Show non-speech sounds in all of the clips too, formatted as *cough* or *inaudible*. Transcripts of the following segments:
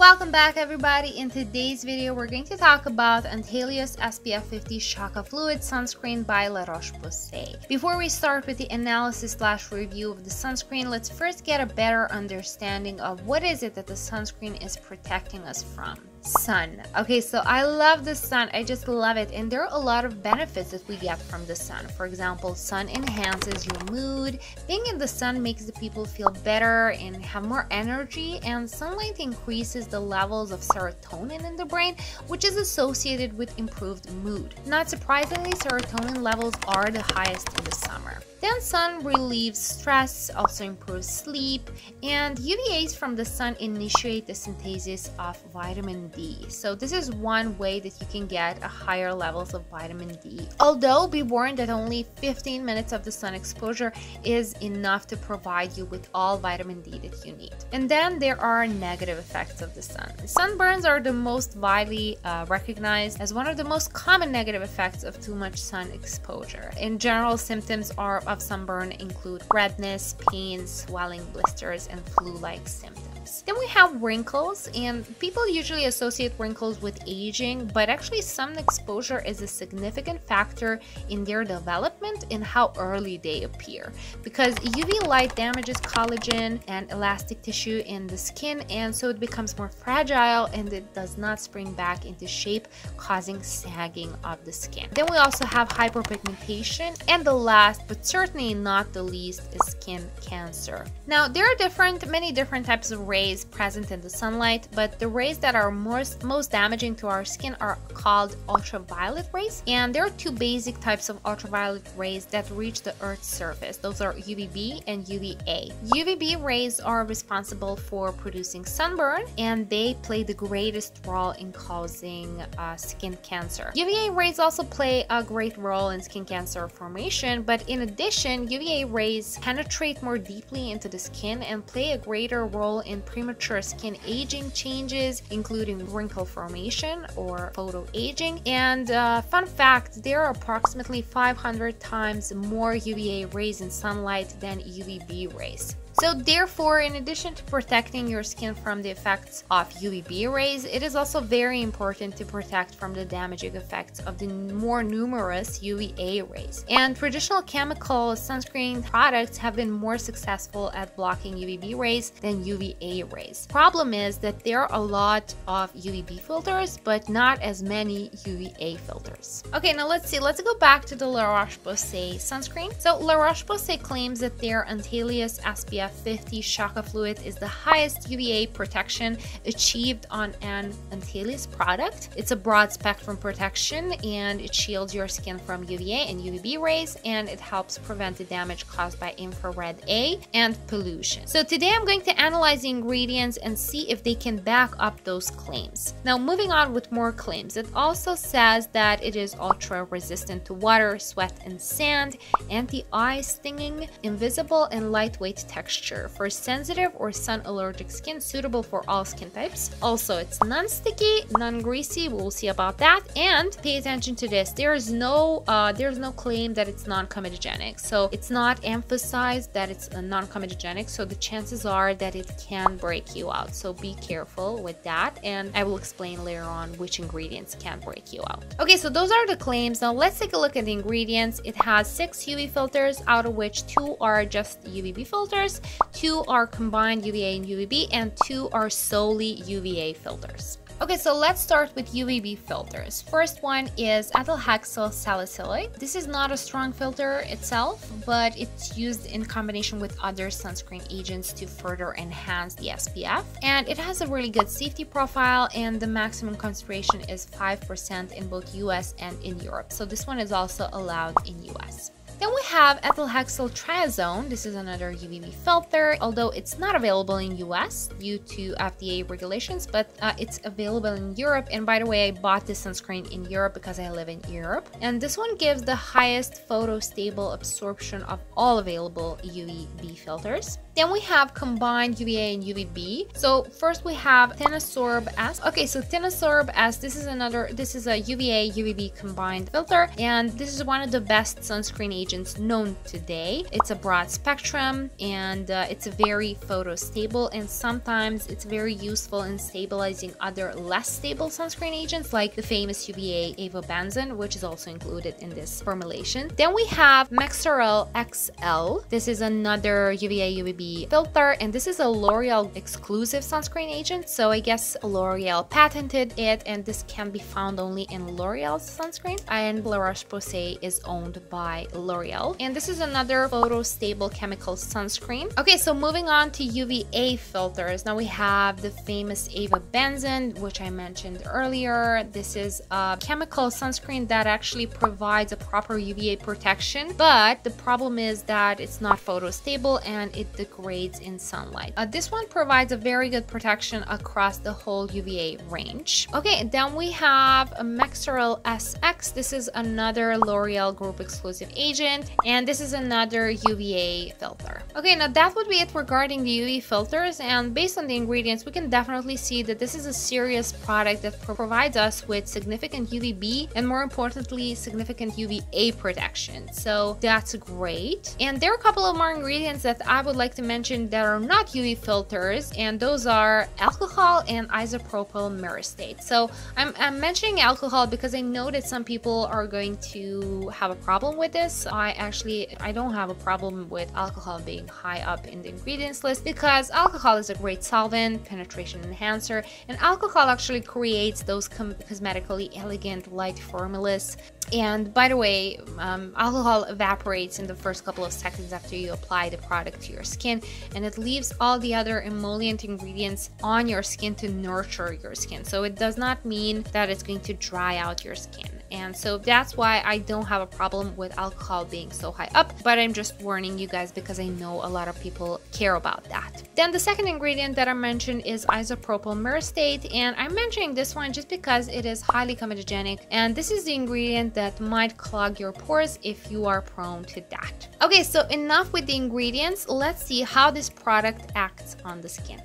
Welcome back everybody. In today's video, we're going to talk about Anthelios SPF 50 Shaka Fluid Sunscreen by La Roche-Posay. Before we start with the analysis slash review of the sunscreen, let's first get a better understanding of what is it that the sunscreen is protecting us from sun. Okay so i love the sun. I just love it. And there are a lot of benefits that we get from the sun. For example sun enhances your mood. Being in the sun makes the people feel better and have more energy. And sunlight increases the levels of serotonin in the brain which is associated with improved mood. Not surprisingly serotonin levels are the highest in the summer. Then sun relieves stress, also improves sleep, and UVAs from the sun initiate the synthesis of vitamin D. So this is one way that you can get a higher levels of vitamin D. Although be warned that only 15 minutes of the sun exposure is enough to provide you with all vitamin D that you need. And then there are negative effects of the sun. Sunburns are the most widely uh, recognized as one of the most common negative effects of too much sun exposure. In general, symptoms are of sunburn include redness, pain, swelling, blisters, and flu-like symptoms. Then we have wrinkles, and people usually associate wrinkles with aging, but actually sun exposure is a significant factor in their development and how early they appear. Because UV light damages collagen and elastic tissue in the skin, and so it becomes more fragile and it does not spring back into shape, causing sagging of the skin. Then we also have hyperpigmentation, and the last, but certainly not the least, is skin cancer. Now, there are different, many different types of rays present in the sunlight, but the rays that are most, most damaging to our skin are called ultraviolet rays. And there are two basic types of ultraviolet rays that reach the Earth's surface. Those are UVB and UVA. UVB rays are responsible for producing sunburn and they play the greatest role in causing uh, skin cancer. UVA rays also play a great role in skin cancer formation, but in addition, UVA rays penetrate more deeply into the skin and play a greater role in premature skin aging changes, including wrinkle formation or photo aging. And uh, fun fact, there are approximately 500 times more UVA rays in sunlight than UVB rays. So therefore, in addition to protecting your skin from the effects of UVB rays, it is also very important to protect from the damaging effects of the more numerous UVA rays. And traditional chemical sunscreen products have been more successful at blocking UVB rays than UVA rays. Problem is that there are a lot of UVB filters, but not as many UVA filters. Okay, now let's see. Let's go back to the La Roche-Posay sunscreen. So La Roche-Posay claims that their Anthelios SPF 50 Shaka Fluid is the highest UVA protection achieved on an Anthelios product. It's a broad spectrum protection and it shields your skin from UVA and UVB rays and it helps prevent the damage caused by infrared A and pollution. So today I'm going to analyze the ingredients and see if they can back up those claims. Now moving on with more claims, it also says that it is ultra resistant to water, sweat and sand, anti-eye stinging, invisible and lightweight texture for sensitive or sun allergic skin suitable for all skin types. Also, it's non-sticky, non-greasy, we'll see about that. And pay attention to this, there's no uh, there's no claim that it's non-comedogenic. So it's not emphasized that it's non-comedogenic. So the chances are that it can break you out. So be careful with that. And I will explain later on which ingredients can break you out. Okay, so those are the claims. Now let's take a look at the ingredients. It has six UV filters, out of which two are just UVB filters two are combined UVA and UVB, and two are solely UVA filters. Okay, so let's start with UVB filters. First one is ethylhexyl salicylate. This is not a strong filter itself, but it's used in combination with other sunscreen agents to further enhance the SPF. And it has a really good safety profile and the maximum concentration is 5% in both US and in Europe. So this one is also allowed in US. Then we have ethylhexyl triazone. This is another UVB filter, although it's not available in US due to FDA regulations, but uh, it's available in Europe. And by the way, I bought this sunscreen in Europe because I live in Europe. And this one gives the highest photostable absorption of all available UVB filters. Then we have combined UVA and UVB. So first we have Tinosorb S. Okay, so Tinosorb S, this is another, this is a UVA UVB combined filter, and this is one of the best sunscreen agents agents known today. It's a broad spectrum and uh, it's very photo stable and sometimes it's very useful in stabilizing other less stable sunscreen agents like the famous UVA avobenzone, which is also included in this formulation. Then we have Mexoryl XL. This is another UVA UVB filter and this is a L'Oreal exclusive sunscreen agent. So I guess L'Oreal patented it and this can be found only in L'Oreal's sunscreen and La Roche-Posay is owned by L'Oreal. And this is another photo-stable chemical sunscreen. Okay, so moving on to UVA filters. Now we have the famous avobenzone, which I mentioned earlier. This is a chemical sunscreen that actually provides a proper UVA protection, but the problem is that it's not photo-stable and it degrades in sunlight. Uh, this one provides a very good protection across the whole UVA range. Okay, then we have a Mexoryl SX. This is another L'Oreal group exclusive agent, and this is another UVA filter. Okay, now that would be it regarding the UV filters, and based on the ingredients, we can definitely see that this is a serious product that provides us with significant UVB and more importantly, significant UVA protection. So that's great. And there are a couple of more ingredients that I would like to mention that are not UV filters, and those are alcohol and isopropyl myristate. So I'm, I'm mentioning alcohol because I know that some people are going to have a problem with this. I actually, I don't have a problem with alcohol being high up in the ingredients list because alcohol is a great solvent, penetration enhancer, and alcohol actually creates those cosmetically elegant light formulas and by the way, um, alcohol evaporates in the first couple of seconds after you apply the product to your skin, and it leaves all the other emollient ingredients on your skin to nurture your skin. So it does not mean that it's going to dry out your skin. And so that's why I don't have a problem with alcohol being so high up, but I'm just warning you guys because I know a lot of people care about that. Then the second ingredient that I mentioned is isopropyl myristate, and I'm mentioning this one just because it is highly comedogenic, and this is the ingredient that might clog your pores if you are prone to that. Okay, so enough with the ingredients, let's see how this product acts on the skin.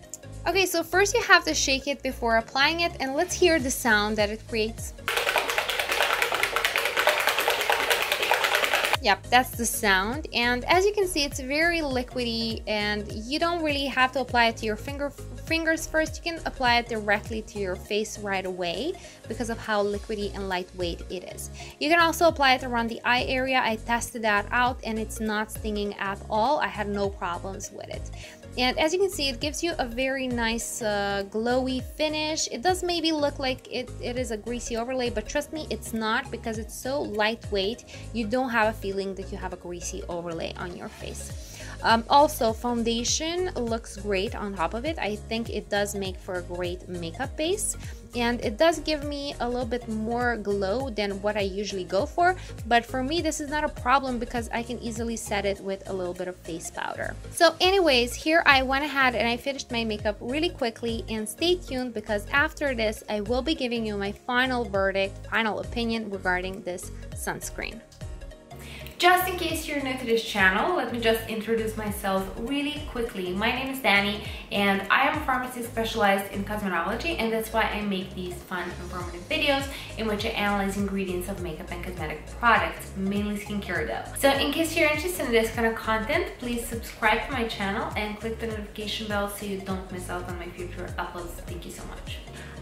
Okay, so first you have to shake it before applying it, and let's hear the sound that it creates. Yep, that's the sound. And as you can see, it's very liquidy and you don't really have to apply it to your finger fingers first. You can apply it directly to your face right away because of how liquidy and lightweight it is. You can also apply it around the eye area. I tested that out and it's not stinging at all. I had no problems with it. And as you can see, it gives you a very nice uh, glowy finish. It does maybe look like it, it is a greasy overlay, but trust me, it's not because it's so lightweight. You don't have a feeling that you have a greasy overlay on your face. Um, also, foundation looks great on top of it. I think it does make for a great makeup base and it does give me a little bit more glow than what I usually go for but for me this is not a problem because I can easily set it with a little bit of face powder. So anyways here I went ahead and I finished my makeup really quickly and stay tuned because after this I will be giving you my final verdict final opinion regarding this sunscreen just in case you're new to this channel, let me just introduce myself really quickly. My name is Danny and I am a pharmacist specialized in cosmetology and that's why I make these fun informative videos in which I analyze ingredients of makeup and cosmetic products, mainly skincare though. So in case you're interested in this kind of content, please subscribe to my channel and click the notification bell so you don't miss out on my future uploads. Thank you so much.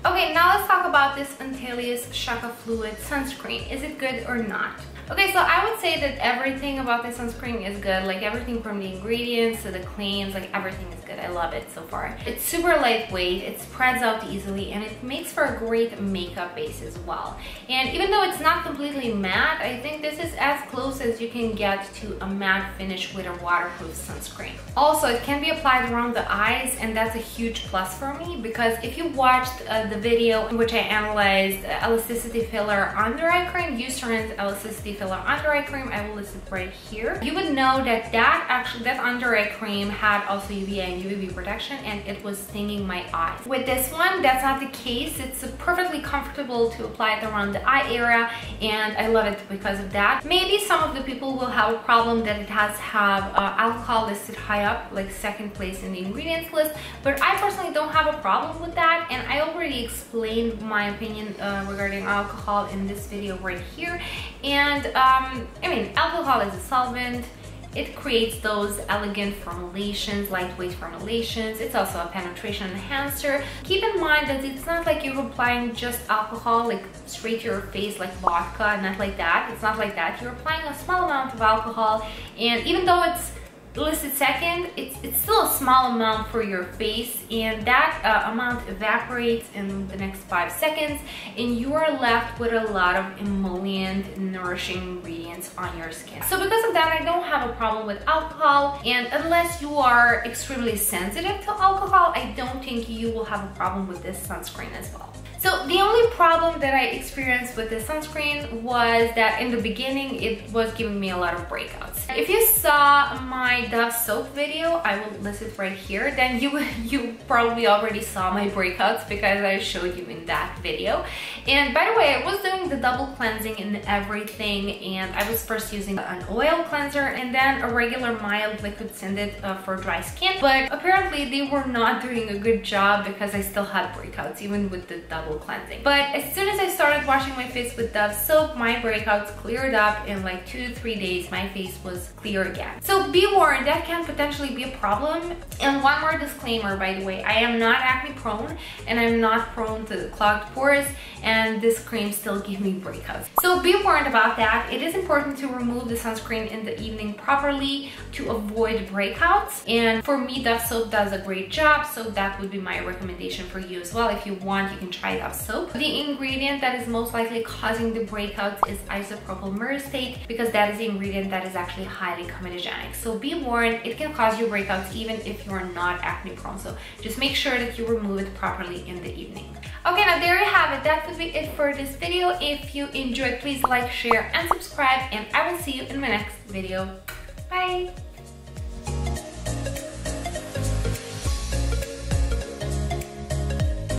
Okay, now let's talk about this Anthelios Shaka Fluid sunscreen. Is it good or not? Okay, so I would say that everything about this sunscreen is good. Like everything from the ingredients to the claims, like everything is good. I love it so far. It's super lightweight, it spreads out easily, and it makes for a great makeup base as well. And even though it's not completely matte, I think this is as close as you can get to a matte finish with a waterproof sunscreen. Also, it can be applied around the eyes, and that's a huge plus for me because if you watched uh, the video in which I analyzed elasticity filler under eye cream, Eucerin elasticity Filler Under Eye Cream. I will list it right here. You would know that that actually, that under eye cream had also UVA and UVB protection and it was stinging my eyes. With this one, that's not the case. It's perfectly comfortable to apply it around the eye area and I love it because of that. Maybe some of the people will have a problem that it has have uh, alcohol listed high up, like second place in the ingredients list, but I personally don't have a problem with that and I already explained my opinion uh, regarding alcohol in this video right here and And um, I mean, alcohol is a solvent. It creates those elegant formulations, lightweight formulations. It's also a penetration enhancer. Keep in mind that it's not like you're applying just alcohol like straight to your face like vodka, not like that. It's not like that. You're applying a small amount of alcohol and even though it's illicit second, it's, it's still a small amount for your face and that uh, amount evaporates in the next five seconds and you are left with a lot of emollient, nourishing ingredients on your skin. So because of that, I don't have a problem with alcohol and unless you are extremely sensitive to alcohol, I don't think you will have a problem with this sunscreen as well. So the only problem that I experienced with this sunscreen was that in the beginning it was giving me a lot of breakouts. If you saw my Dove soap video, I will list it right here, then you *laughs* you probably already saw my breakouts because I showed you in that video. And by the way, I was doing the double cleansing and everything and I was first using an oil cleanser and then a regular mild liquid Scented uh, for dry skin. But apparently they were not doing a good job because I still had breakouts even with the double cleansing. But as soon as I started washing my face with Dove soap, my breakouts cleared up in like two to three days, my face was clear again. So be warned, that can potentially be a problem. And one more disclaimer, by the way, I am not acne prone and I'm not prone to clogged pores and this cream still gives me breakouts. So be warned about that. It is important to remove the sunscreen in the evening properly to avoid breakouts. And for me, Dove soap does a great job. So that would be my recommendation for you as well. If you want, you can try of soap. The ingredient that is most likely causing the breakouts is isopropyl myristate because that is the ingredient that is actually highly comedogenic. So be warned, it can cause you breakouts even if you are not acne prone. So just make sure that you remove it properly in the evening. Okay, now there you have it. That would be it for this video. If you enjoyed, please like, share, and subscribe, and I will see you in my next video. Bye!